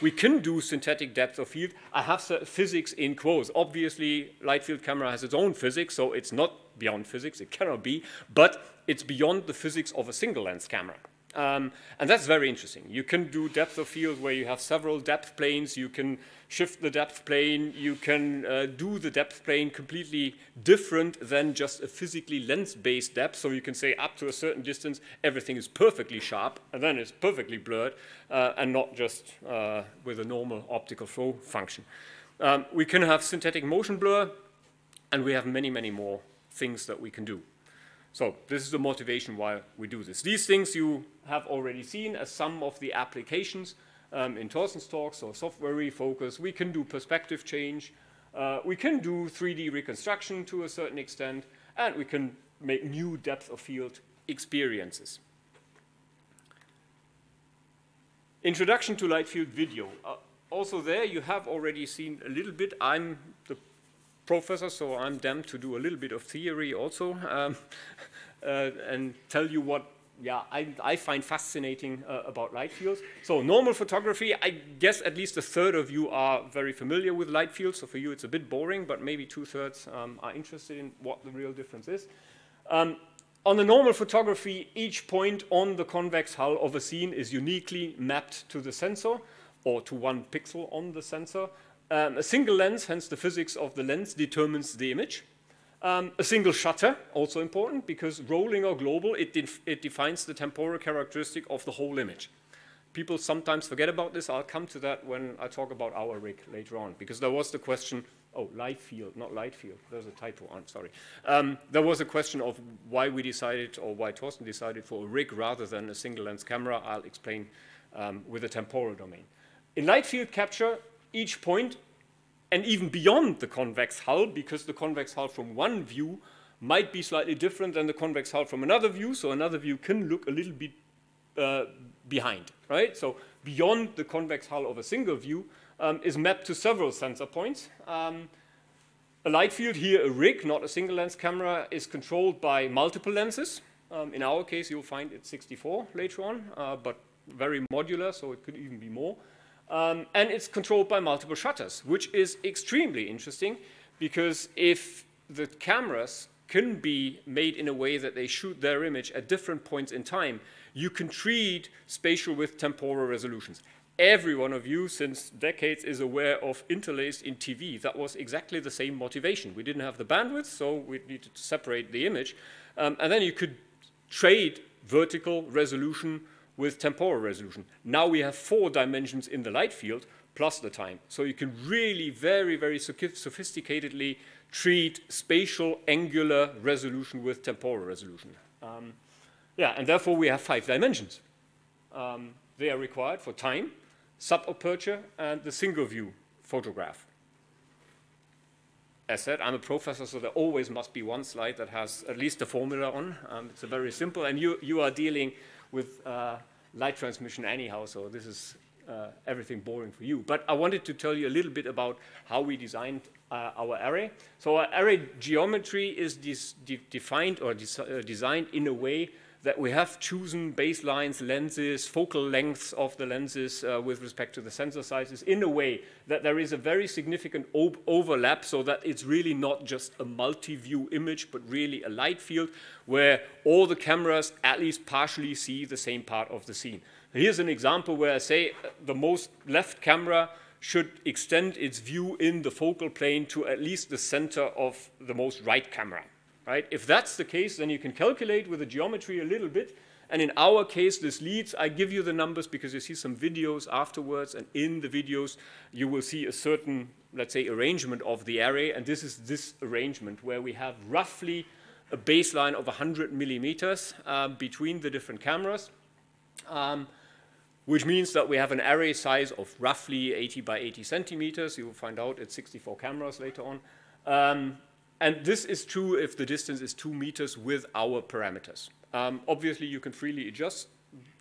we can do synthetic depth of field. I have physics in quotes. Obviously, light field camera has its own physics, so it's not beyond physics. It cannot be, but it's beyond the physics of a single lens camera. Um, and that's very interesting. You can do depth of field where you have several depth planes. You can shift the depth plane. You can uh, do the depth plane completely different than just a physically lens-based depth. So you can say up to a certain distance, everything is perfectly sharp, and then it's perfectly blurred, uh, and not just uh, with a normal optical flow function. Um, we can have synthetic motion blur, and we have many, many more things that we can do. So this is the motivation why we do this. These things you have already seen as some of the applications um, in Torsten's talk, so software refocus. We can do perspective change. Uh, we can do 3D reconstruction to a certain extent, and we can make new depth of field experiences. Introduction to light field video. Uh, also there you have already seen a little bit. I'm professor, so I'm damned to do a little bit of theory also um, uh, and tell you what yeah, I, I find fascinating uh, about light fields. So normal photography, I guess at least a third of you are very familiar with light fields. So for you it's a bit boring, but maybe two-thirds um, are interested in what the real difference is. Um, on the normal photography, each point on the convex hull of a scene is uniquely mapped to the sensor or to one pixel on the sensor. Um, a single lens, hence the physics of the lens, determines the image. Um, a single shutter, also important, because rolling or global, it, def it defines the temporal characteristic of the whole image. People sometimes forget about this. I'll come to that when I talk about our rig later on, because there was the question, oh, light field, not light field. There's a typo on, sorry. Um, there was a question of why we decided, or why Torsten decided for a rig rather than a single lens camera. I'll explain um, with the temporal domain. In light field capture, each point, and even beyond the convex hull, because the convex hull from one view might be slightly different than the convex hull from another view, so another view can look a little bit uh, behind, right? So beyond the convex hull of a single view um, is mapped to several sensor points. Um, a light field here, a rig, not a single lens camera, is controlled by multiple lenses. Um, in our case, you'll find it's 64 later on, uh, but very modular, so it could even be more. Um, and it's controlled by multiple shutters, which is extremely interesting because if the cameras can be made in a way that they shoot their image at different points in time, you can treat spatial with temporal resolutions. Every one of you since decades is aware of interlaced in TV. That was exactly the same motivation. We didn't have the bandwidth, so we needed to separate the image. Um, and then you could trade vertical resolution with temporal resolution. Now we have four dimensions in the light field plus the time. So you can really very, very sophisticatedly treat spatial angular resolution with temporal resolution. Um, yeah, and therefore we have five dimensions. Um, they are required for time, subaperture, and the single view photograph. As said, I'm a professor, so there always must be one slide that has at least a formula on. Um, it's a very simple, and you, you are dealing with uh, light transmission anyhow, so this is uh, everything boring for you. But I wanted to tell you a little bit about how we designed uh, our array. So our array geometry is de defined or des uh, designed in a way that we have chosen baselines, lenses, focal lengths of the lenses uh, with respect to the sensor sizes in a way that there is a very significant overlap so that it's really not just a multi-view image, but really a light field where all the cameras at least partially see the same part of the scene. Here's an example where I say uh, the most left camera should extend its view in the focal plane to at least the center of the most right camera. Right? If that's the case, then you can calculate with the geometry a little bit. And in our case, this leads, I give you the numbers because you see some videos afterwards, and in the videos, you will see a certain, let's say, arrangement of the array, and this is this arrangement where we have roughly a baseline of 100 millimeters uh, between the different cameras, um, which means that we have an array size of roughly 80 by 80 centimeters. You will find out it's 64 cameras later on. Um, and this is true if the distance is two meters with our parameters. Um, obviously, you can freely adjust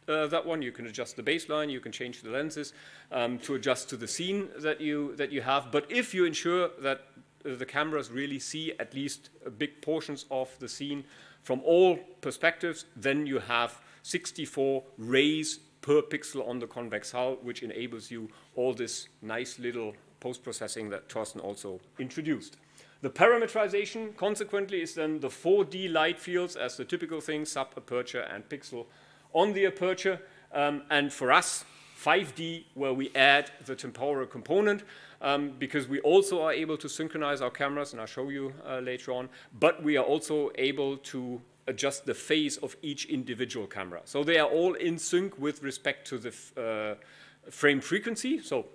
uh, that one. You can adjust the baseline. You can change the lenses um, to adjust to the scene that you, that you have. But if you ensure that uh, the cameras really see at least big portions of the scene from all perspectives, then you have 64 rays per pixel on the convex hull, which enables you all this nice little post-processing that Thorsten also introduced. The parametrization, consequently, is then the 4D light fields as the typical thing, sub-aperture and pixel on the aperture. Um, and for us, 5D, where we add the temporal component, um, because we also are able to synchronize our cameras, and I'll show you uh, later on, but we are also able to adjust the phase of each individual camera. So they are all in sync with respect to the uh, frame frequency. So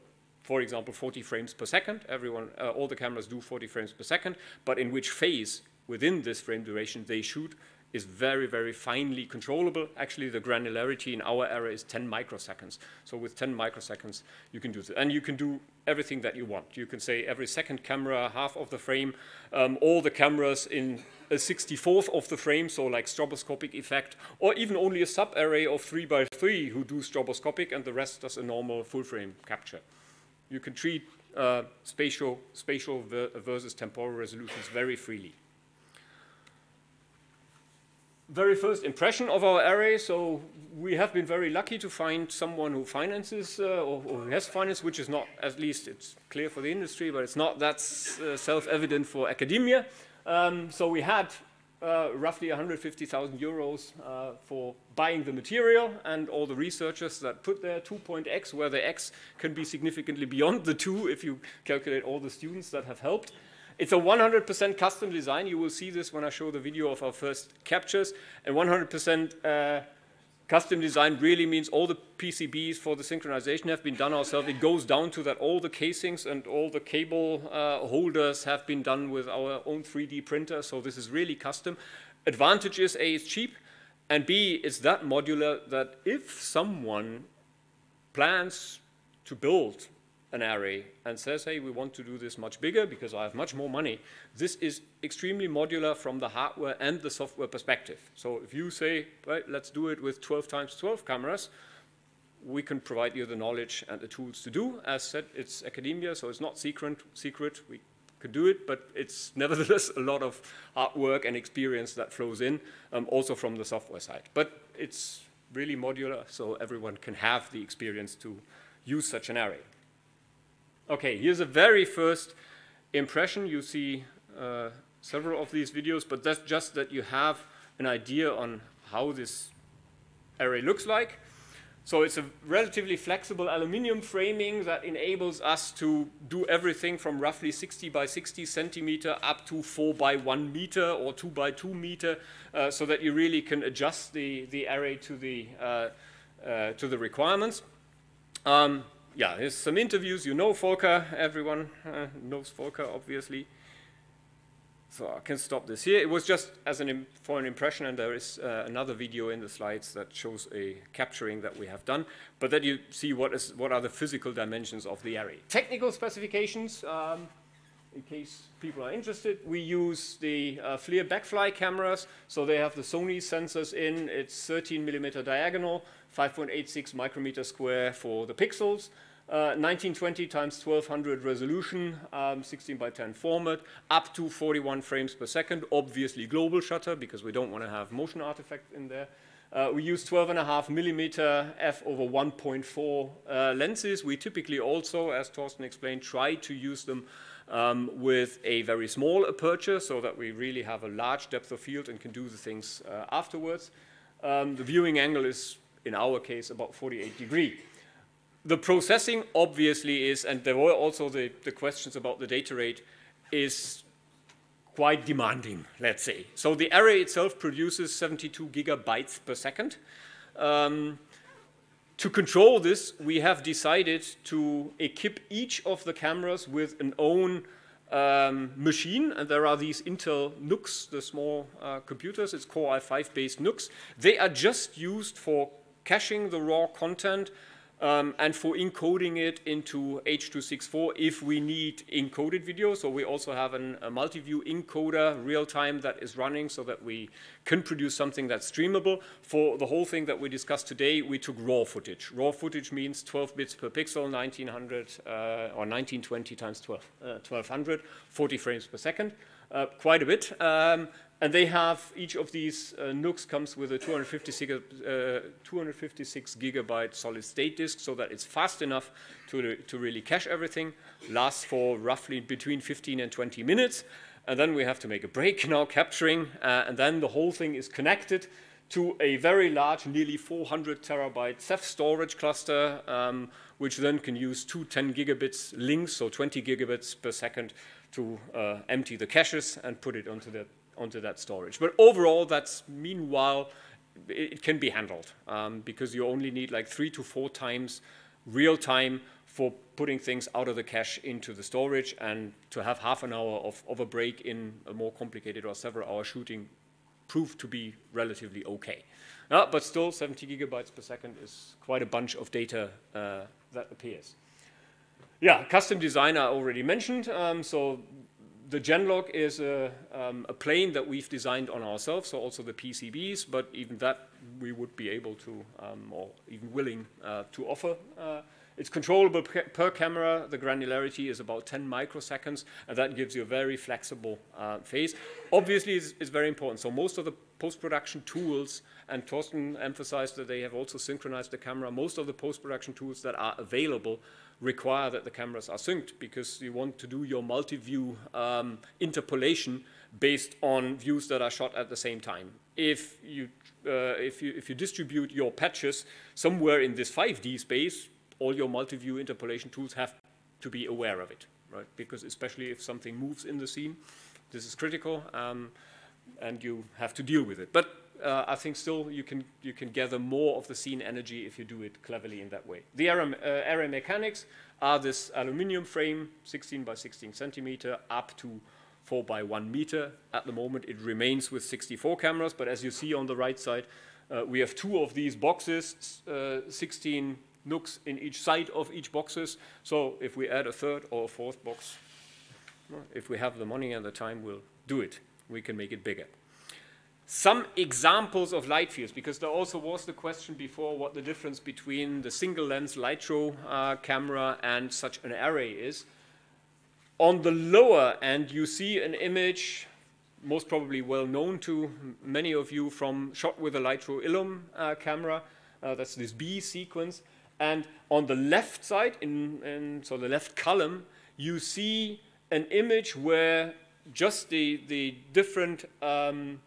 for example, 40 frames per second. Everyone, uh, all the cameras do 40 frames per second, but in which phase within this frame duration they shoot is very, very finely controllable. Actually, the granularity in our area is 10 microseconds. So with 10 microseconds, you can do this. And you can do everything that you want. You can say every second camera, half of the frame, um, all the cameras in a 64th of the frame, so like stroboscopic effect, or even only a sub-array of 3 by 3 who do stroboscopic and the rest does a normal full frame capture you can treat uh, spatial, spatial versus temporal resolutions very freely. Very first impression of our array, so we have been very lucky to find someone who finances uh, or, or, has finance, which is not, at least it's clear for the industry, but it's not that uh, self-evident for academia. Um, so we had uh, roughly 150,000 euros uh, for buying the material and all the researchers that put there 2.x, where the x can be significantly beyond the 2 if you calculate all the students that have helped. It's a 100% custom design. You will see this when I show the video of our first captures. And 100% uh, Custom design really means all the PCBs for the synchronization have been done ourselves. It goes down to that all the casings and all the cable uh, holders have been done with our own 3D printer. So this is really custom. Advantage is A, it's cheap, and B, it's that modular that if someone plans to build an array and says, hey, we want to do this much bigger because I have much more money, this is extremely modular from the hardware and the software perspective. So if you say, right, let's do it with 12 times 12 cameras, we can provide you the knowledge and the tools to do. As said, it's academia, so it's not secret. secret. We could do it, but it's nevertheless a lot of hard work and experience that flows in, um, also from the software side. But it's really modular, so everyone can have the experience to use such an array. Okay, here's a very first impression. You see uh, several of these videos, but that's just that you have an idea on how this array looks like. So it's a relatively flexible aluminium framing that enables us to do everything from roughly 60 by 60 centimeter up to 4 by 1 meter or 2 by 2 meter uh, so that you really can adjust the, the array to the, uh, uh, to the requirements. Um, yeah, here's some interviews. You know Volker. Everyone uh, knows Volker, obviously. So I can stop this here. It was just as an for an impression, and there is uh, another video in the slides that shows a capturing that we have done. But then you see what is what are the physical dimensions of the array. Technical specifications. Um, in case people are interested, we use the uh, FLIR Blackfly cameras. So they have the Sony sensors in. It's 13 millimeter diagonal. 5.86 micrometer square for the pixels, uh, 1920 times 1200 resolution, um, 16 by 10 format, up to 41 frames per second, obviously global shutter because we don't want to have motion artifacts in there. Uh, we use 12.5 millimeter f over 1.4 uh, lenses. We typically also, as Torsten explained, try to use them um, with a very small aperture so that we really have a large depth of field and can do the things uh, afterwards. Um, the viewing angle is in our case, about 48 degree. The processing obviously is, and there were also the, the questions about the data rate, is quite demanding, let's say. So the array itself produces 72 gigabytes per second. Um, to control this, we have decided to equip each of the cameras with an own um, machine, and there are these Intel NUCs, the small uh, computers. It's Core i5 based NUCs. They are just used for caching the raw content um, and for encoding it into H.264 if we need encoded video. So we also have an, a multi-view encoder real-time that is running so that we can produce something that's streamable. For the whole thing that we discussed today, we took raw footage. Raw footage means 12 bits per pixel, 1900 uh, or 1920 times 12, uh, 1200, 40 frames per second, uh, quite a bit. Um, and they have, each of these uh, NUCs comes with a 256, uh, 256 gigabyte solid state disk so that it's fast enough to, to really cache everything, lasts for roughly between 15 and 20 minutes, and then we have to make a break now capturing, uh, and then the whole thing is connected to a very large, nearly 400 terabyte Ceph storage cluster, um, which then can use two 10 gigabits links, so 20 gigabits per second, to uh, empty the caches and put it onto the onto that storage. But overall, that's meanwhile, it, can be handled um, because you only need like three to four times real time for putting things out of the cache into the storage and to have half an hour of, of a break in a more complicated or several hour shooting proved to be relatively okay. Uh, but still, 70 gigabytes per second is quite a bunch of data uh, that appears. Yeah, custom design I already mentioned. Um, so the Genlock is a, um, a, plane that we've designed on ourselves, so also the PCBs, but even that we would be able to, um, or even willing uh, to offer. It's controllable per camera. The granularity is about 10 microseconds, and that gives you a very flexible uh, phase. Obviously, it's, it's, very important. So most of the post-production tools, and Torsten emphasized that they have also synchronized the camera, most of the post-production tools that are available require that the cameras are synced because you want to do your multi-view um, interpolation based on views that are shot at the same time. If you, uh, if you, if you distribute your patches somewhere in this 5D space, all your multi-view interpolation tools have to be aware of it, right? Because especially if something moves in the scene, this is critical, um, and you have to deal with it. But uh, I think still you can, you can gather more of the scene energy if you do it cleverly in that way. The array, uh, mechanics are this aluminium frame, 16 by 16 centimeter, up to 4 by 1 meter. At the moment, it remains with 64 cameras, but as you see on the right side, uh, we have two of these boxes, uh, 16 NUCs in each side of each boxes. So if we add a third or a fourth box, if we have the money and the time, we'll do it. We can make it bigger some examples of light fields, because there also was the question before what the difference between the single lens Lytro uh, camera and such an array is. On the lower end, you see an image, most probably well known to many of you from shot with a Lytro Illum uh, camera. Uh, that's this B sequence. And on the left side, in, in, so the left column, you see an image where just the, the different um,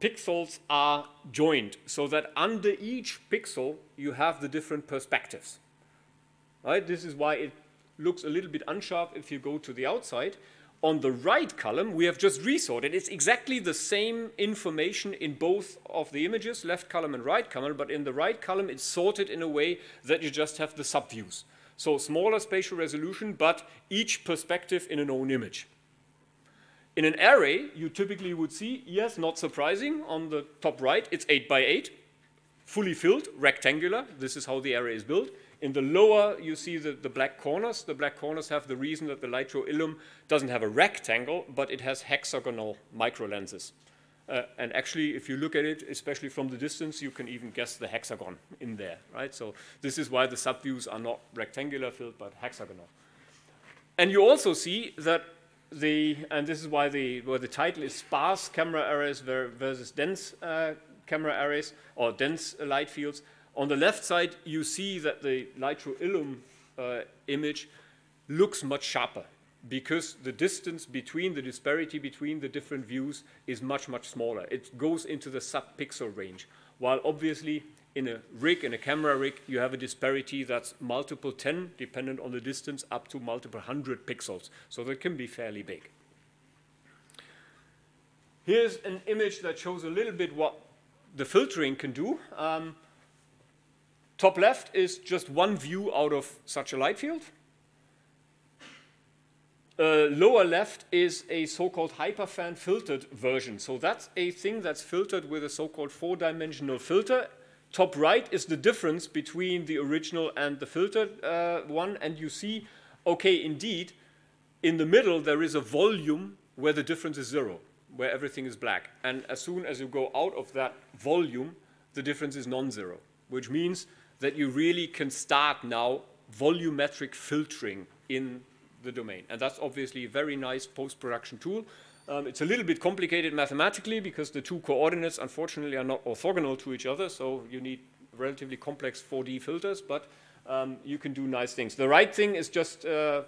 pixels are joined so that under each pixel you have the different perspectives. Right? This is why it looks a little bit unsharp if you go to the outside. On the right column, we have just resorted. It's exactly the same information in both of the images, left column and right column, but in the right column, it's sorted in a way that you just have the subviews. So smaller spatial resolution, but each perspective in an own image. In an array, you typically would see, yes, not surprising, on the top right, it's 8 by 8, fully filled, rectangular. This is how the array is built. In the lower, you see the, the black corners. The black corners have the reason that the Lytro Illum doesn't have a rectangle, but it has hexagonal micro lenses. Uh, and actually, if you look at it, especially from the distance, you can even guess the hexagon in there, right? So this is why the subviews are not rectangular filled, but hexagonal. And you also see that the, and this is why the, where the title is sparse camera arrays versus dense uh, camera arrays or dense light fields. On the left side, you see that the Lytro Illum uh, image looks much sharper because the distance between the disparity between the different views is much, much smaller. It goes into the sub-pixel range, while obviously in a rig, in a camera rig, you have a disparity that's multiple 10, dependent on the distance, up to multiple 100 pixels. So that can be fairly big. Here's an image that shows a little bit what the filtering can do. Um, top left is just one view out of such a light field. Uh, lower left is a so-called hyperfan filtered version. So that's a thing that's filtered with a so-called four-dimensional filter Top right is the difference between the original and the filtered uh, one, and you see, okay, indeed, in the middle there is a volume where the difference is zero, where everything is black. And as soon as you go out of that volume, the difference is non-zero, which means that you really can start now volumetric filtering in the domain. And that's obviously a very nice post-production tool. Um, it's a little bit complicated mathematically because the two coordinates, unfortunately, are not orthogonal to each other, so you need relatively complex 4D filters, but um, you can do nice things. The right thing is just uh,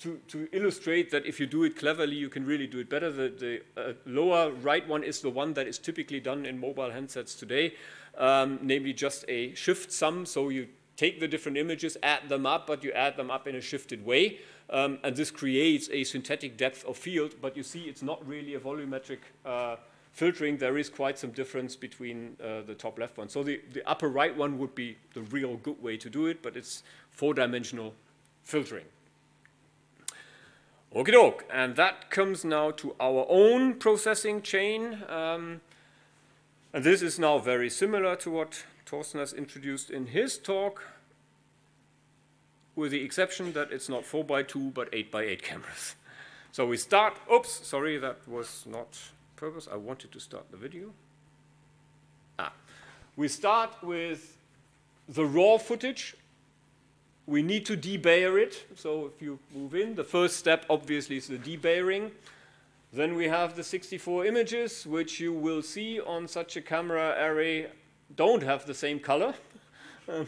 to, to, illustrate that if you do it cleverly, you can really do it better. The, the uh, lower right one is the one that is typically done in mobile handsets today, um, namely just a shift sum. So you take the different images, add them up, but you add them up in a shifted way. Um, and this creates a synthetic depth of field, but you see it's not really a volumetric uh, filtering. There is quite some difference between uh, the top left one. So the, the upper right one would be the real good way to do it, but it's four-dimensional filtering. Okie doke, and that comes now to our own processing chain. Um, and this is now very similar to what Thorsten has introduced in his talk with the exception that it's not 4 by 2 but 8 by 8 cameras. So we start, oops, sorry, that was not purpose. I wanted to start the video. Ah. We start with the raw footage. We need to debayer it. So if you move in, the first step obviously is the debayering. Then we have the 64 images, which you will see on such a camera array don't have the same color. Um,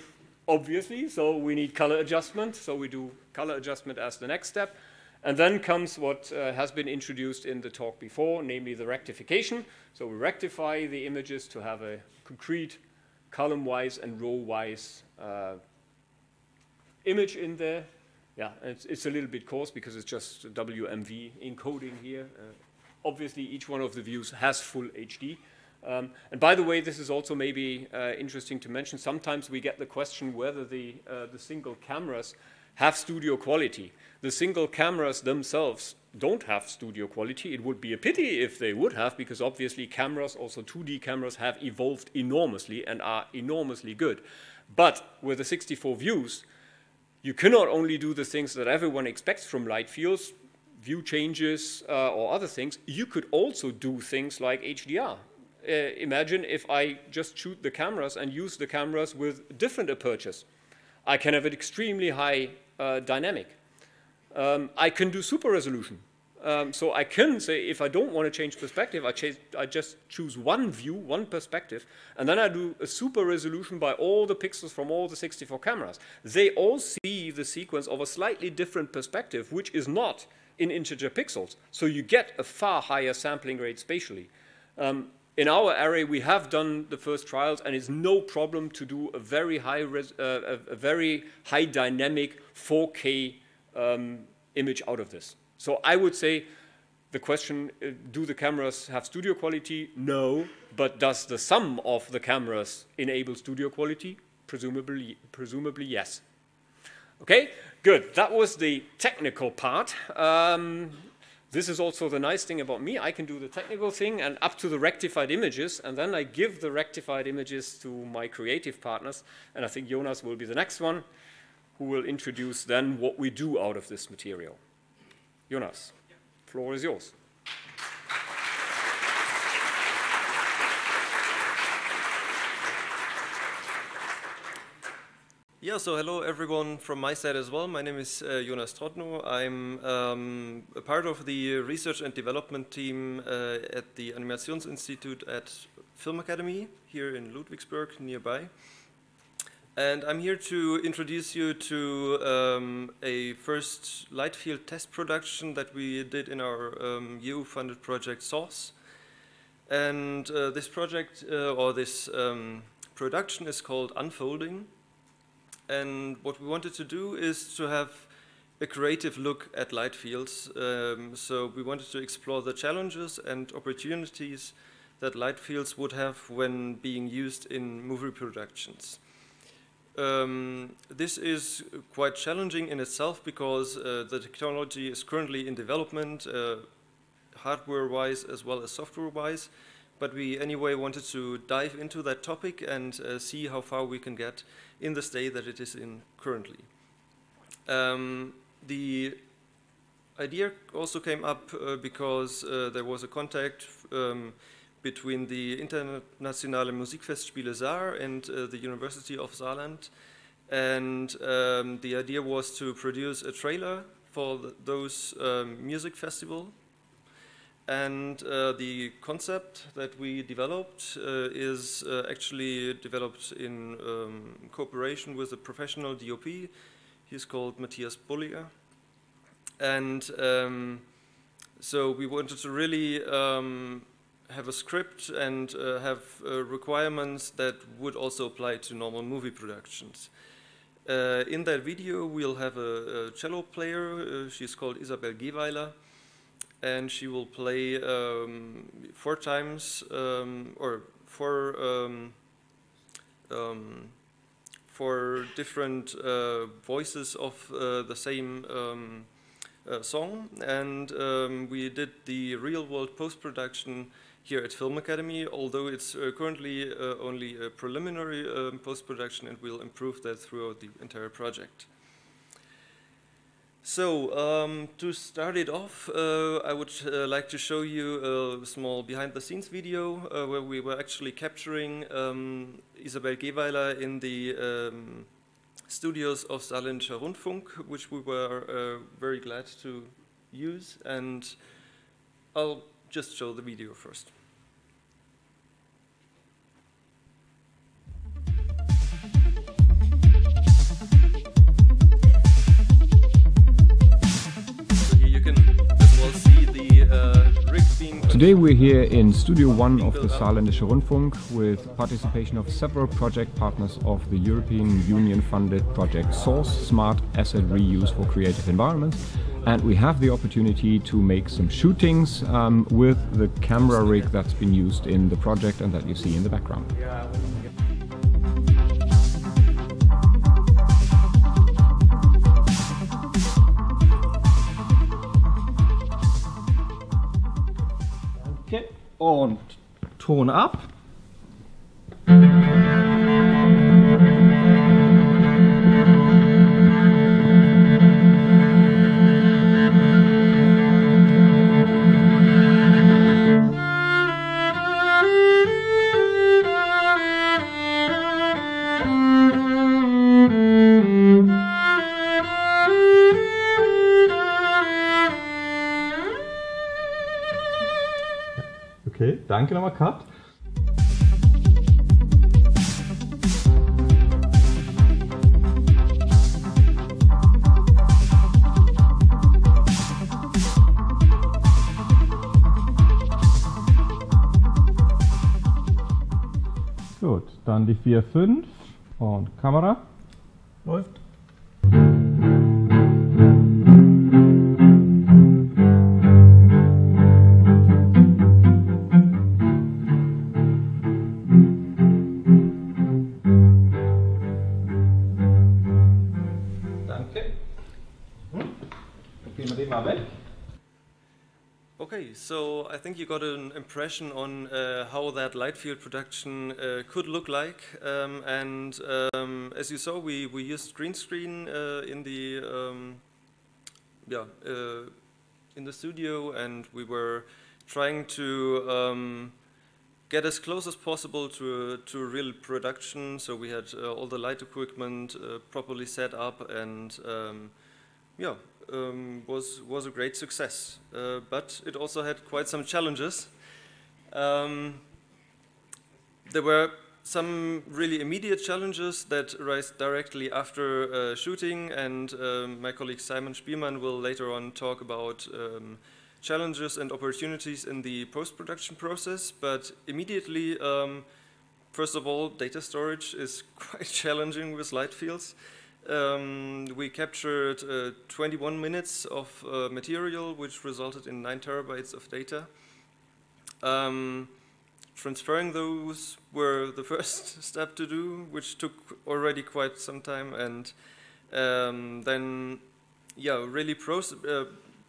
obviously, so we need color adjustment. So we do color adjustment as the next step. And then comes what uh, has been introduced in the talk before, namely the rectification. So we rectify the images to have a concrete column-wise and row-wise uh, image in there. Yeah, it's, it's, a little bit coarse because it's just WMV encoding here. Uh, obviously, each one of the views has full HD. Um, and by the way, this is also maybe uh, interesting to mention. Sometimes we get the question whether the, uh, the single cameras have studio quality. The single cameras themselves don't have studio quality. It would be a pity if they would have, because obviously cameras, also 2D cameras, have evolved enormously and are enormously good. But with the 64 views, you cannot only do the things that everyone expects from light fields, view changes uh, or other things, you could also do things like HDR uh, imagine if I just shoot the cameras and use the cameras with different apertures. I can have an extremely high uh, dynamic. Um, I can do super resolution. Um, so I can say if I don't want to change perspective, I, I, just choose one view, one perspective, and then I do a super resolution by all the pixels from all the 64 cameras. They all see the sequence of a slightly different perspective, which is not in integer pixels. So you get a far higher sampling rate spatially. Um, in our array, we have done the first trials, and it's no problem to do a very high, res, uh, a, a, very high dynamic 4K um, image out of this. So I would say the question, uh, do the cameras have studio quality? No, but does the sum of the cameras enable studio quality? Presumably, presumably yes. Okay, good. That was the technical part. Um, this is also the nice thing about me. I can do the technical thing and up to the rectified images, and then I give the rectified images to my creative partners. And I think Jonas will be the next one who will introduce then what we do out of this material. Jonas, floor is yours. Yeah, so hello everyone from my side as well. My name is uh, Jonas Trottnow. I'm um, a part of the research and development team uh, at the Animationsinstitut at Film Academy here in Ludwigsburg nearby. And I'm here to introduce you to um, a first light field test production that we did in our um, EU-funded project SAUCE. And uh, this project, uh, or this um, production is called Unfolding. And what we wanted to do is to have a creative look at light fields. Um, so we wanted to explore the challenges and opportunities that light fields would have when being used in movie productions. Um, this is quite challenging in itself because uh, the technology is currently in development, uh, hardware-wise as well as software-wise, but we anyway wanted to dive into that topic and uh, see how far we can get in the state that it is in currently. Um, the idea also came up uh, because uh, there was a contact um, between the Internationale Musikfestspiele Saar and uh, the University of Saarland. And um, the idea was to produce a trailer for the, those um, music festival And uh, the concept that we developed uh, is uh, actually developed in um, cooperation with a professional DOP. He's called Matthias Bulliger. And um, so we wanted to really um, have a script and uh, have uh, requirements that would also apply to normal movie productions. Uh, in that video, we'll have a, a cello player. she's called Isabel Geweiler and she will play um, four times um, or four um, um four different uh, voices of uh, the same um, uh, song, and um, we did the real-world post-production here at Film Academy, although it's uh, currently uh, only a preliminary post-production, and we'll improve that throughout the entire project. So, um, to start it off, uh, I would uh, like to show you a small behind-the-scenes video uh, where we were actually capturing um, Isabel Geweiler in the um, studios of Saarländischer Rundfunk, which we were uh, very glad to use, and I'll just show the video first. Today we're here in Studio One of the Saarländische Rundfunk with participation of several project partners of the European Union funded project SAUCE, Smart Asset Reuse for Creative Environments. And we have the opportunity to make some shootings um, with the camera rig that's been used in the project and that you see in the background. Und Ton ab. Danke nochmal, Kat. Gut, dann die 4, 5 und Kamera. Läuft. So I think you got an impression on uh, how that light field production uh, could look like. Um, and um, as you saw, we, we used green screen uh, in the um, yeah uh, in the studio, and we were trying to um, get as close as possible to to real production. So we had uh, all the light equipment uh, properly set up, and um, yeah, um, was, was a great success. Uh, but it also had quite some challenges. Um, there were some really immediate challenges that arise directly after uh, shooting, and um, my colleague Simon Spielmann will later on talk about um, challenges and opportunities in the post-production process. But immediately, um, first of all, data storage is quite challenging with light fields. Um, we captured uh, 21 minutes of uh, material, which resulted in 9 terabytes of data. Um, transferring those were the first step to do, which took already quite some time. And um, then, yeah, really uh,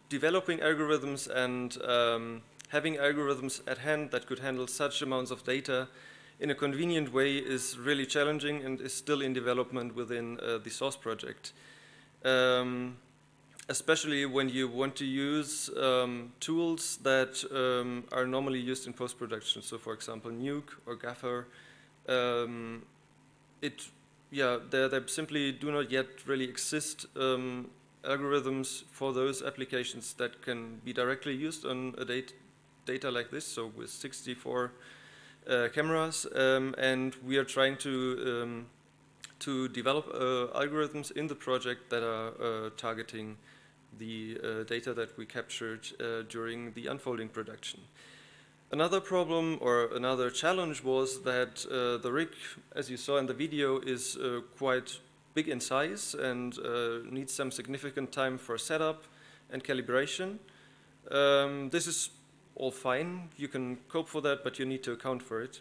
developing algorithms and um, having algorithms at hand that could handle such amounts of data in a convenient way is really challenging and is still in development within uh, the SAUCE project. Um, especially when you want to use um, tools that um, are normally used in post-production. So for example, Nuke or Gaffer, um, it, yeah, there simply do not yet really exist um, algorithms for those applications that can be directly used on a data like this, so with 64 uh, cameras, um, and we are trying to um, to develop uh, algorithms in the project that are uh, targeting the uh, data that we captured uh, during the unfolding production. Another problem or another challenge was that the rig, as you saw in the video, is quite big in size and needs some significant time for setup and calibration. Um, this is all fine. You can cope for that, but you need to account for it.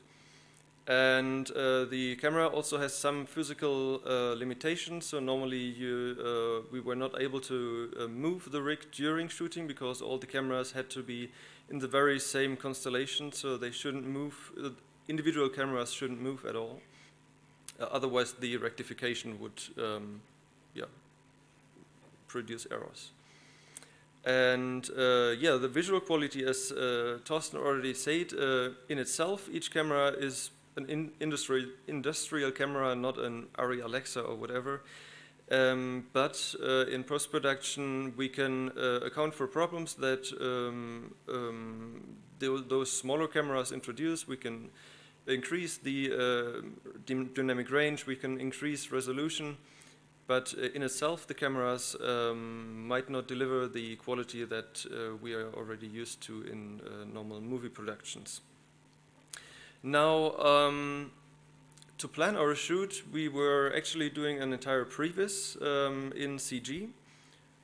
And uh, the camera also has some physical uh, limitations. So normally you, uh, we were not able to uh, move the rig during shooting because all the cameras had to be in the very same constellation. So they shouldn't move, uh, individual cameras shouldn't move at all. Uh, otherwise the rectification would um, yeah, produce errors. And uh, yeah, the visual quality, as uh, already said, uh, in itself, each camera is an in industrial, industrial camera, not an ARRI Alexa or whatever. Um, but uh, in post-production, we can uh, account for problems that um, um, those smaller cameras introduce. We can increase the uh, dynamic range, we can increase resolution, but uh, in itself, the cameras um, might not deliver the quality that uh, we are already used to in uh, normal movie productions. Now, um, to plan our shoot, we were actually doing an entire previs um, in CG.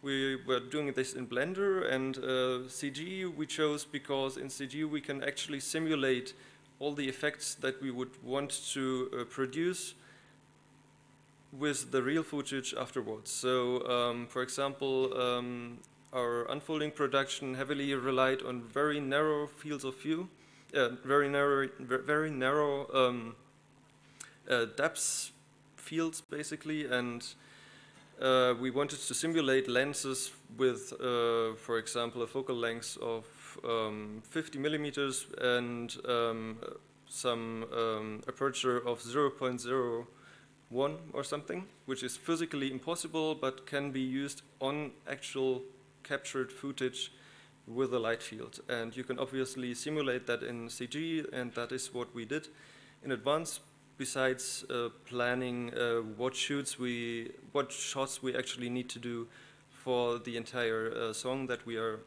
We were doing this in Blender, and uh, CG we chose because in CG we can actually simulate all the effects that we would want to uh, produce with the real footage afterwards. So, um, for example, um, our unfolding production heavily relied on very narrow fields of view uh, very narrow, very narrow um, uh, depth fields basically, and uh, we wanted to simulate lenses with, uh, for example, a focal length of um, 50 millimeters and um, some um, aperture of 0.01 or something, which is physically impossible but can be used on actual captured footage with a light field. And you can obviously simulate that in CG, and that is what we did in advance. Besides uh, planning uh, what shoots we, what shots we actually need to do for the entire uh, song that we are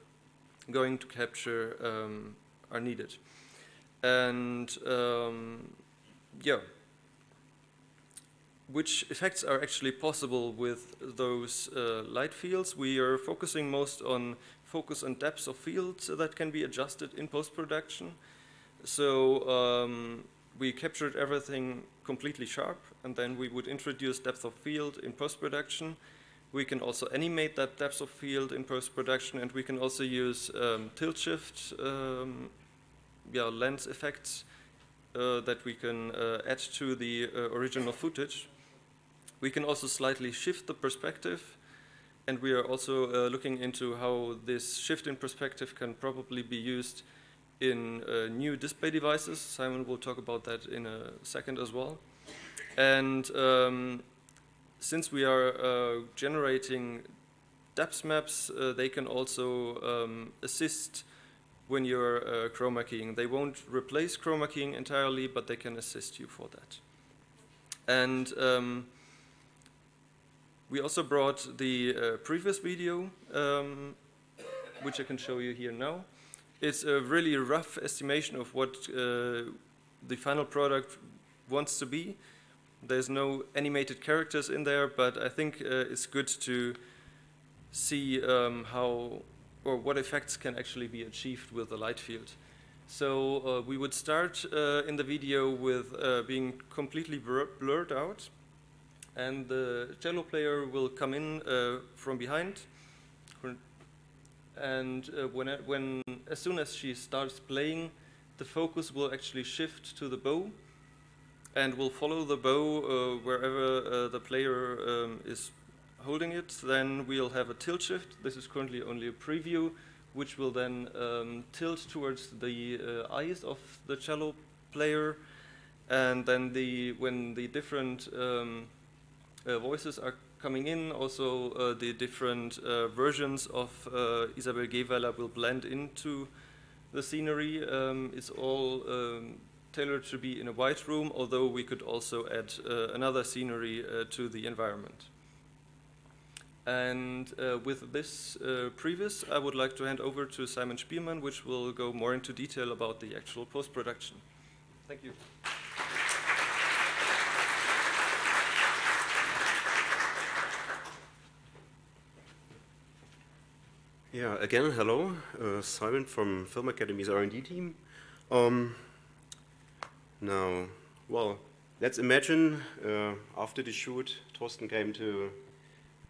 going to capture um, are needed. And um, yeah, which effects are actually possible with those uh, light fields. We are focusing most on focus and depths of field that can be adjusted in post-production. So um, we captured everything completely sharp, and then we would introduce depth of field in post-production. We can also animate that depth of field in post-production, and we can also use um, tilt shift um, yeah, lens effects uh, that we can uh, add to the uh, original footage. We can also slightly shift the perspective and we are also uh, looking into how this shift in perspective can probably be used in uh, new display devices. Simon will talk about that in a second as well. And um, since we are uh, generating depth maps, uh, they can also um, assist when you're uh, chroma keying. They won't replace chroma keying entirely, but they can assist you for that. And um, we also brought the uh, previs video, um, which I can show you here now. It's a really rough estimation of what uh, the final product wants to be. There's no animated characters in there, but I think uh, it's good to see um, how or what effects can actually be achieved with the light field. So uh, we would start uh, in the video with uh, being completely blurred out and the cello player will come in uh, from behind. And uh, when, when as soon as she starts playing the focus will actually shift to the bow and will follow the bow uh, wherever the player um, is holding it. Then we'll have a tilt shift. This is currently only a preview which will then um, tilt towards the uh, eyes of the cello player. And then the when the different um, voices are coming in. Also, uh, the different uh, versions of Isabel Geweiler will blend into the scenery um, is all um, tailored to be in a white room, although we could also add uh, another scenery uh, to the environment. And uh, with this uh, previs, I would like to hand over to Simon Spielmann, which will go more into detail about the actual post-production. Thank you. Yeah, again, hello. Uh, Simon from Film Academy's R&D team. Um, now, well, let's imagine uh, after the shoot, Torsten came to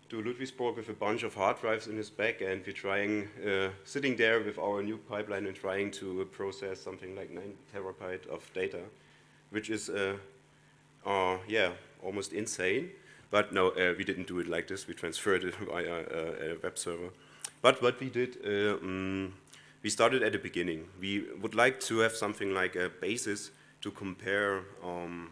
to Ludwigsburg with a bunch of hard drives in his bag, and we're trying, uh, sitting there with our new pipeline and trying to process something like nine terabyte of data, which is, uh, uh, yeah, almost insane. But no, uh, we didn't do it like this. We transferred it via a web server. But what we did, um, we started at the beginning. We would like to have something like a basis to compare um,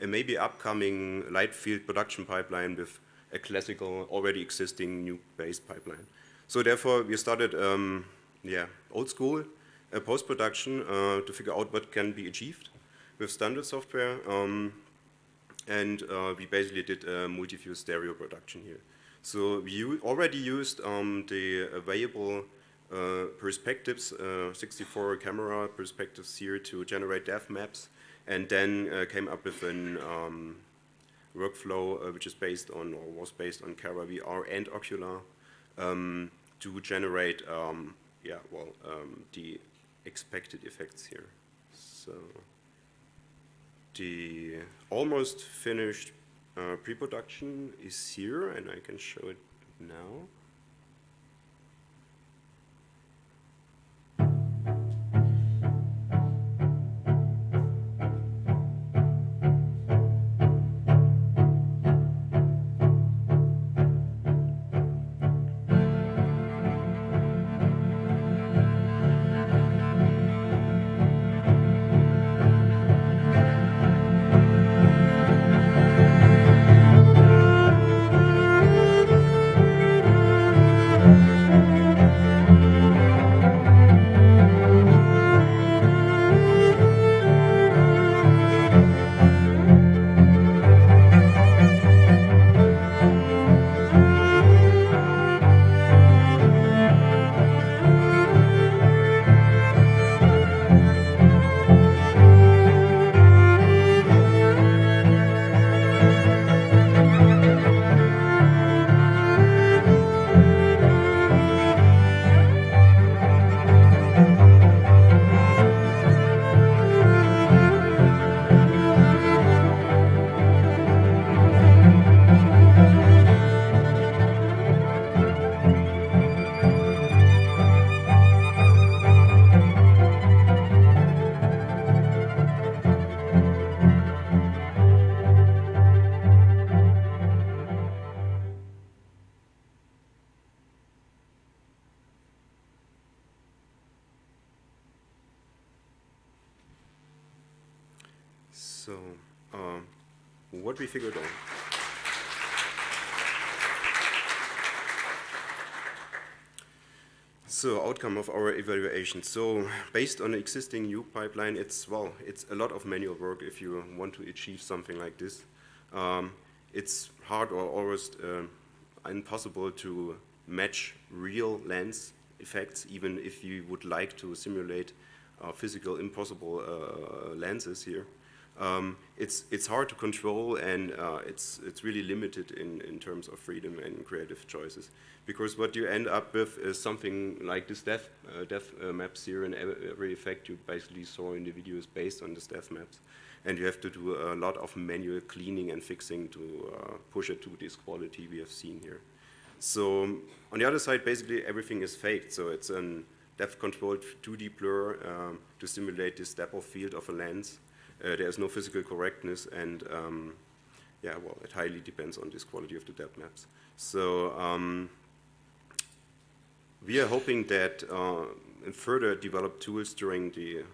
a maybe upcoming light field production pipeline with a classical, already existing nuke-based pipeline. So therefore, we started, um, yeah, old school uh, post-production uh, to figure out what can be achieved with standard software. Um, and uh, we basically did a multi-view stereo production here. So we already used um, the available uh, perspectives, uh, 64 camera perspectives here to generate depth maps, and then uh, came up with an um, workflow uh, which is based on or was based on CaraVR and Ocula um, to generate um, yeah well um, the expected effects here. So the almost finished uh, pre-production is here and I can show it now. Outcome of our evaluation. So, based on the existing nuke pipeline, it's, well, it's a lot of manual work if you want to achieve something like this. Um, it's hard or almost uh, impossible to match real lens effects, even if you would like to simulate uh, physical impossible uh, lenses here um, it's it's hard to control and uh, it's it's really limited in in terms of freedom and creative choices because what you end up with is something like this depth uh, depth uh, maps here and every effect you basically saw in the video is based on this depth maps and you have to do a lot of manual cleaning and fixing to uh, push it to this quality we have seen here. So on the other side, basically everything is faked. So it's a depth controlled 2D blur um, to simulate this depth of field of a lens there is no physical correctness, and um, yeah, well, it highly depends on this quality of the depth maps. So um, we are hoping that uh, in further developed tools during the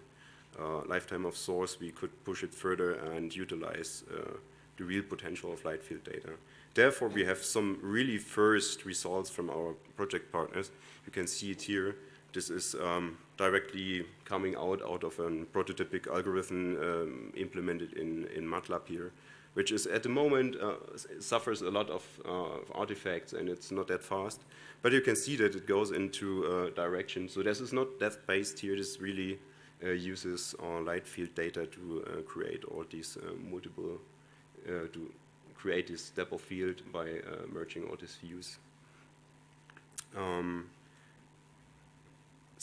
uh, lifetime of SAUCE, we could push it further and utilize uh, the real potential of light field data. Therefore, we have some really first results from our project partners. You can see it here this is um, directly coming out out of a prototypic algorithm um, implemented in, in MATLAB here, which is at the moment uh, suffers a lot of uh, artifacts and it's not that fast. But you can see that it goes into uh, direction. So this is not depth-based here. This really uh, uses uh, light field data to uh, create all these multiple, to create this depth of field by merging all these views. Um,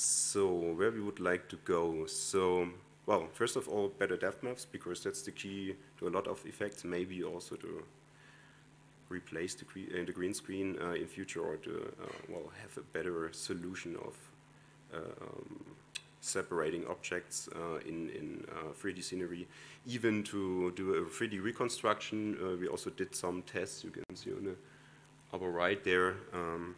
so where we would like to go. So, well, first of all, better depth maps, because that's the key to a lot of effects, maybe also to replace the, uh, the green screen uh, in future or to, uh, well, have a better solution of um, separating objects uh, in, in 3D uh, scenery. Even to do a 3D reconstruction, uh, we also did some tests, you can see on the upper right there. Um,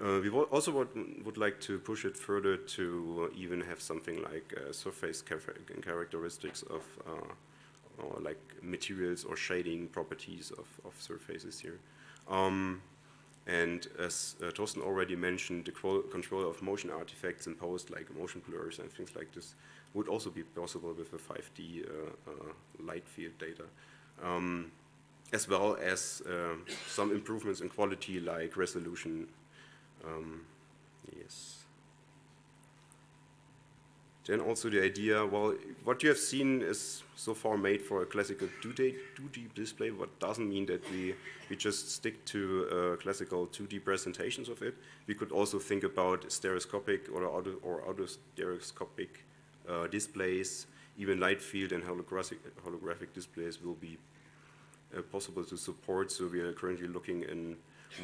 uh, we also would, would, like to push it further to even have something like uh, surface characteristics of uh, or like materials or shading properties of, of surfaces here. Um, and as uh, already mentioned, the control of motion artifacts in post, like motion blurs and things like this, would also be possible with the 5D uh, uh, light field data. Um, as well as some improvements in quality like resolution um, yes. Then also the idea, well, what you have seen is so far made for a classical 2D, 2D display, what doesn't mean that we, we just stick to uh, classical 2D presentations of it. We could also think about stereoscopic or auto, or auto stereoscopic uh, displays, even light field and holographic, holographic displays will be possible to support. So we are currently looking in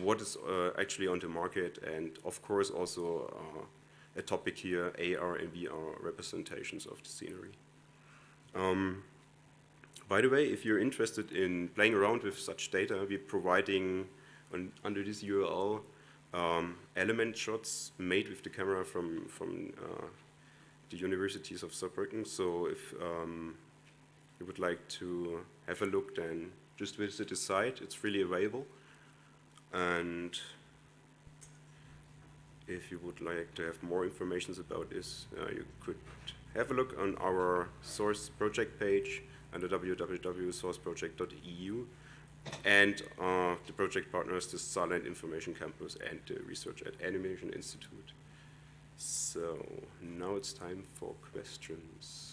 what is uh, actually on the market, and of course also uh, a topic here, AR and VR representations of the scenery. Um, by the way, if you're interested in playing around with such data, we're providing on, under this URL um, element shots made with the camera from, from uh, the universities of Saarbrücken. So if um, you would like to have a look, then just visit the site. It's freely available. And if you would like to have more information about this, uh, you could have a look on our SAUCE project page under www.sauceproject.eu and uh, the project partners, the Saarland Informatics Campus and the Research at Animation Institute. So now it's time for questions.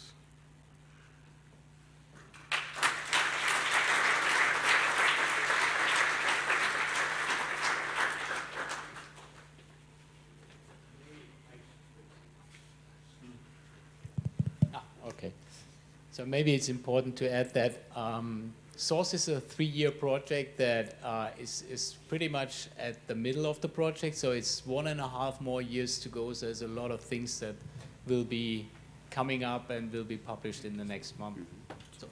So maybe it's important to add that um, SAUCE is a three-year project that uh, is is, pretty much at the middle of the project. So it's one and a half more years to go. So there's a lot of things that will be coming up and will be published in the next month. So.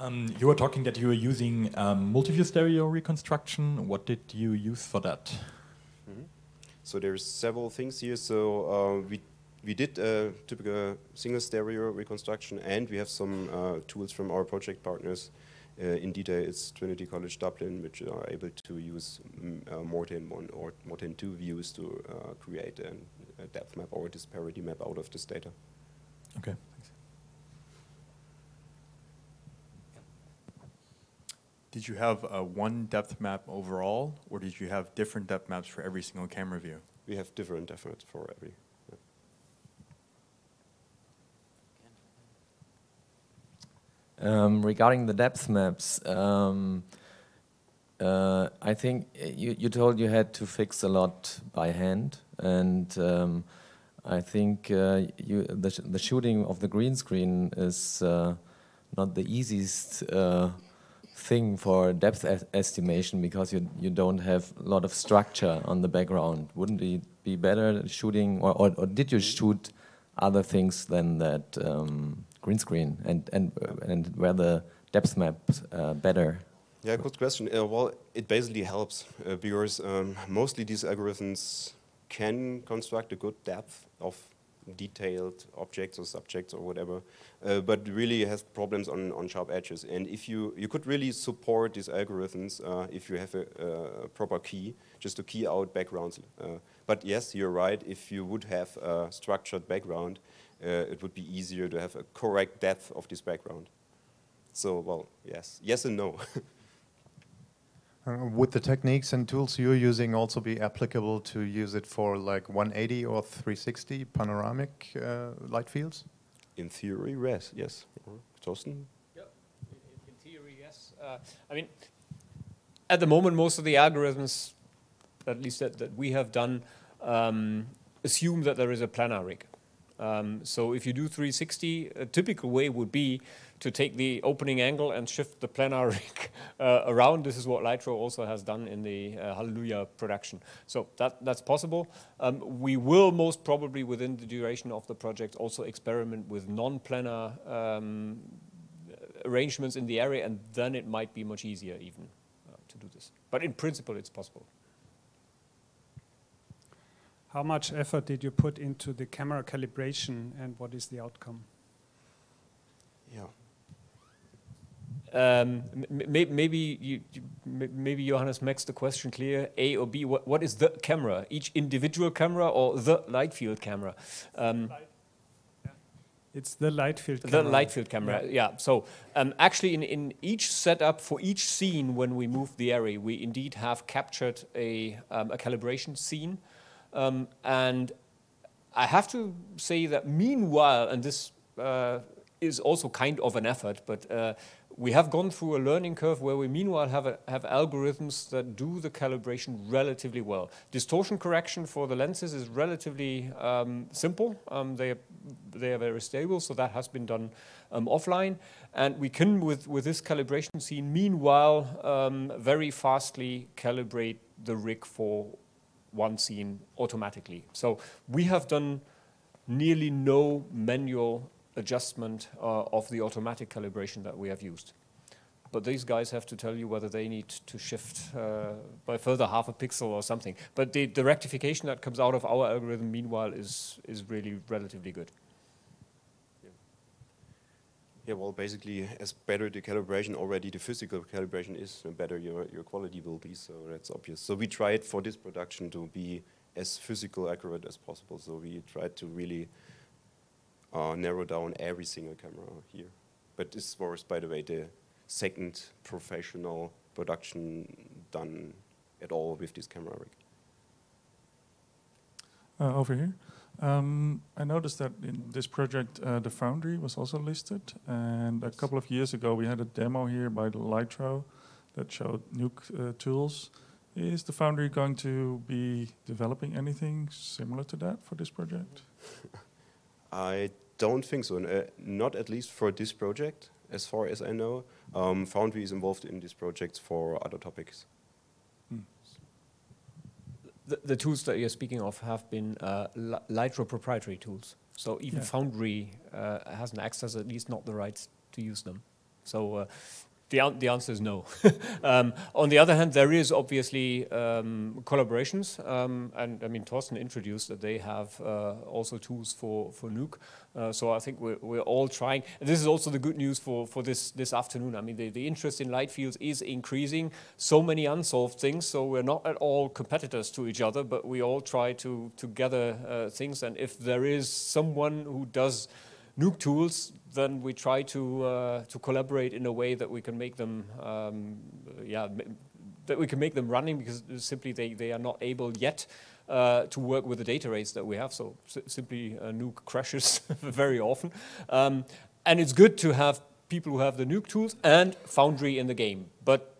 Um, you were talking that you were using um, multi-view stereo reconstruction. What did you use for that? Mm -hmm. So there's several things here. So uh, we we did a typical single stereo reconstruction, and we have some uh, tools from our project partners. Uh, in detail, it's Trinity College Dublin, which are able to use mm, uh, more than one or more than two views to uh, create an, a depth map or a disparity map out of this data. Okay, thanks. Did you have uh, one depth map overall, or did you have different depth maps for every single camera view? We have different depth maps for every Um, regarding the depth maps, um, uh, I think you, you told you had to fix a lot by hand, and um, I think uh, you, the, sh the shooting of the green screen is uh, not the easiest uh, thing for depth estimation because you you don't have a lot of structure on the background. Wouldn't it be better shooting, or, or, or did you shoot other things than that? Um, green screen and and and where the depth map uh, better? Yeah, good question. Uh, well, it basically helps uh, because um, mostly these algorithms can construct a good depth of detailed objects or subjects or whatever, uh, but really has problems on, on sharp edges. And if you, you could really support these algorithms uh, if you have a, a, proper key, just to key out backgrounds. Uh, but yes, you're right, if you would have a structured background, uh, it would be easier to have a correct depth of this background. So, well, yes, yes and no. Uh, would the techniques and tools you're using also be applicable to use it for like 180 or 360 panoramic uh, light fields? In theory, yes. Yes. Thorsten? Yeah, in, theory, yes. Uh, I mean, at the moment, most of the algorithms, at least that, that we have done, um, assume that there is a planar rig. Um, so if you do 360, a typical way would be to take the opening angle and shift the planar rig uh, around. This is what Lytro also has done in the uh, Hallelujah production. So that, that's possible. Um, we will most probably within the duration of the project also experiment with non-planar um, arrangements in the area and then it might be much easier even uh, to do this. But in principle it's possible. How much effort did you put into the camera calibration and what is the outcome? Yeah. Um, maybe you, maybe Johannes makes the question clear. A or B? What, what is the camera? Each individual camera or the light field camera? Um, it's the light field camera. The light field camera, yeah. yeah. So um, actually, in, in each setup for each scene, when we move the array, we indeed have captured a, um, a calibration scene, um, and I have to say that meanwhile, and this uh, is also kind of an effort, but uh, we have gone through a learning curve where we meanwhile have, a, have algorithms that do the calibration relatively well. Distortion correction for the lenses is relatively um, simple. Um, they, are, they are very stable, so that has been done um, offline. And we can, with, with this calibration scene, meanwhile, um, very fastly calibrate the rig for one scene automatically. So we have done nearly no manual adjustment uh, of the automatic calibration that we have used. But these guys have to tell you whether they need to shift uh, by further half a pixel or something. But the, the rectification that comes out of our algorithm, meanwhile, is, is really relatively good. Yeah, well, basically, as better the calibration, already the physical calibration is, the better your, your quality will be, so that's obvious. So we tried for this production to be as physical accurate as possible, so we tried to really uh, narrow down every single camera here. But this was, by the way, the second professional production done at all with this camera rig. Uh, over here. Um, I noticed that in this project, uh, the Foundry was also listed, and a couple of years ago we had a demo here by the Lytro that showed Nuke uh, tools. Is the Foundry going to be developing anything similar to that for this project? I don't think so, uh, not at least for this project, as far as I know. Um, Foundry is involved in these projects for other topics. The, the, tools that you're speaking of have been uh, Lytro proprietary tools. So even yeah. Foundry uh, hasn't access, at least not the rights to use them. So the, the answer is no. um, on the other hand, there is obviously um, collaborations, um, and I mean, Thorsten introduced that they have uh, also tools for, for Nuke. Uh, so I think we're, we're all trying. And this is also the good news for, for this, this afternoon. I mean, the, the interest in light fields is increasing. So many unsolved things, so we're not at all competitors to each other, but we all try to, to gather uh, things. And if there is someone who does Nuke tools, then we try to uh, to collaborate in a way that we can make them, um, yeah, that we can make them running because simply they they are not able yet. Uh, to work with the data rates that we have, so simply uh, Nuke crashes very often, um, and it's good to have people who have the Nuke tools and Foundry in the game. But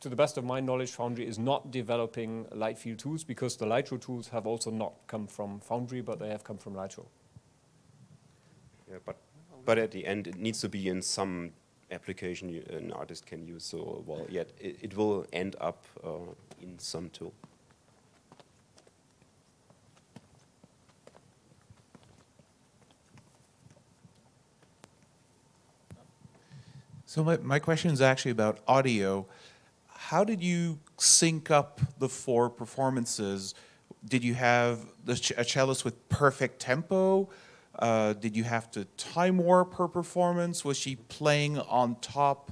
to the best of my knowledge, Foundry is not developing light field tools because the Lytro tools have also not come from Foundry, but they have come from Lytro. Yeah, but but at the end, it needs to be in some application you, an artist can use. So well, yet it, it will end up uh, in some tool. So my, my question is actually about audio. How did you sync up the four performances did you have the a cellist with perfect tempo? Uh, did you have to time warp her performance? Was she playing on top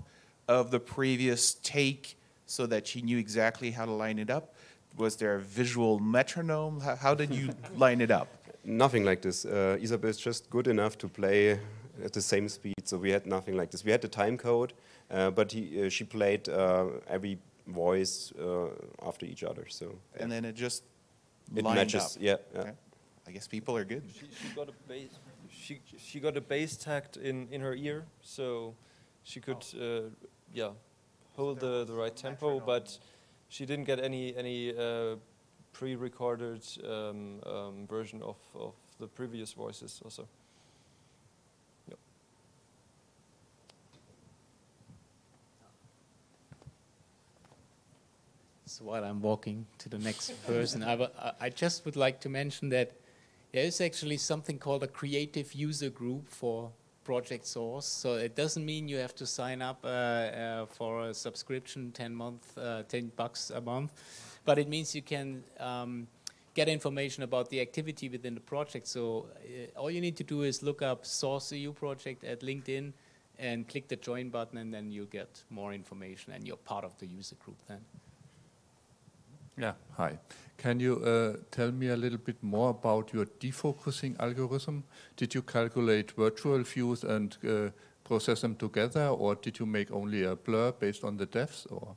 of the previous take so that she knew exactly how to line it up? Was there a visual metronome? How, how did you line it up? Nothing like this. Uh, Isabel is just good enough to play at the same speed, so we had nothing like this. We had the time code, uh, but he, uh, she played uh, every voice uh, after each other. So and then it just it matches. up. Yeah, yeah. Okay. I guess people are good. She, she got a bass. She she got a bass tagged in in her ear, so she could uh, yeah hold the the right tempo, but she didn't get any any uh, pre-recorded um, um, version of of the previous voices also. Yep. So while I'm walking to the next person, I, w- I- I just would like to mention that there is actually something called a creative user group for Project SAUCE. So it doesn't mean you have to sign up uh, uh, for a subscription, 10 month, uh, 10 bucks a month, but it means you can um, get information about the activity within the project. So uh, all you need to do is look up SAUCE EU project at LinkedIn and click the join button, and then you'll get more information, and you're part of the user group then. Yeah, hi. Can you uh, tell me a little bit more about your defocusing algorithm? Did you calculate virtual views and uh, process them together, or did you make only a blur based on the depths? Or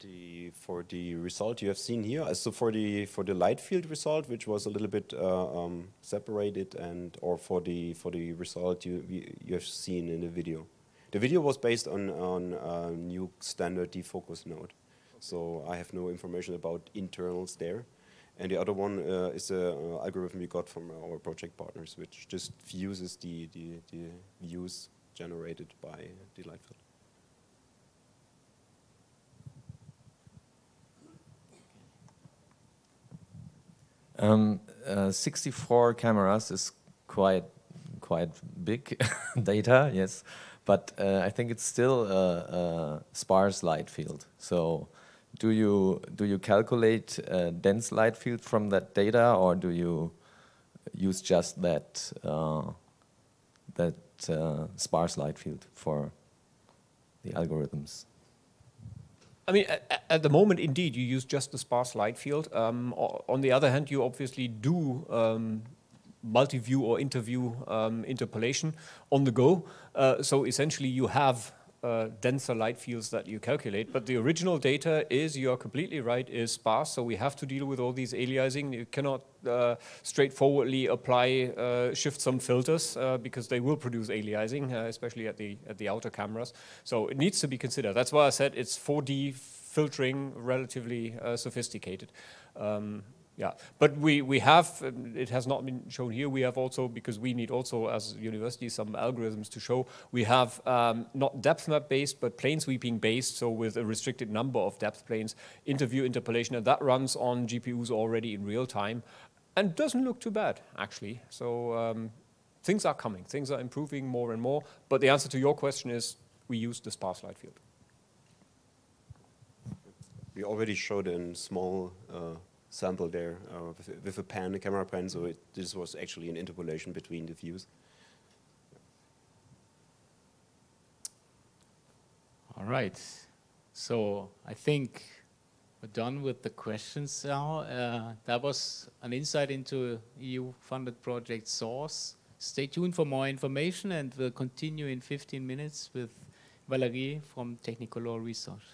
The, for the result you have seen here, uh, so for the for the light field result, which was a little bit uh, um, separated, and or for the for the result you you have seen in the video, the video was based on on a Nuke standard defocus node. So I have no information about internals there. And the other one uh, is an algorithm we got from our project partners, which just fuses the, the, the views generated by the light field. Um, uh, 64 cameras is quite quite big data, yes, but uh, I think it's still a, a, sparse light field. So, do you do you calculate a dense light field from that data, or do you use just that uh, that uh, sparse light field for the algorithms? I mean, at, at, the moment, indeed, you use just the sparse light field. Um, on the other hand, you obviously do um, multi-view or interview um, interpolation on the go. Uh, so essentially, you have uh, denser light fields that you calculate. But the original data is, you are completely right, is sparse. So we have to deal with all these aliasing. You cannot uh, straightforwardly apply uh, shift some filters uh, because they will produce aliasing, uh, especially at the at the outer cameras. So it needs to be considered. That's why I said it's 4D filtering, relatively uh, sophisticated. Um, yeah, but we, we have, um, it has not been shown here, we have also, because we need also as university some algorithms to show, we have um, not depth map based, but plane sweeping based, so with a restricted number of depth planes, interview interpolation, and that runs on GPUs already in real time, and doesn't look too bad, actually. So um, things are coming, things are improving more and more, but the answer to your question is we use the sparse light field. We already showed in small uh, sample there uh, with, with, a pan, a camera pan, so it, this was actually an interpolation between the views. All right, so I think we're done with the questions now. Uh, that was an insight into EU-funded project SAUCE. Stay tuned for more information and we'll continue in 15 minutes with Valerie from Technicolor Research.